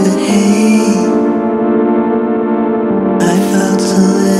But hey, I felt a little.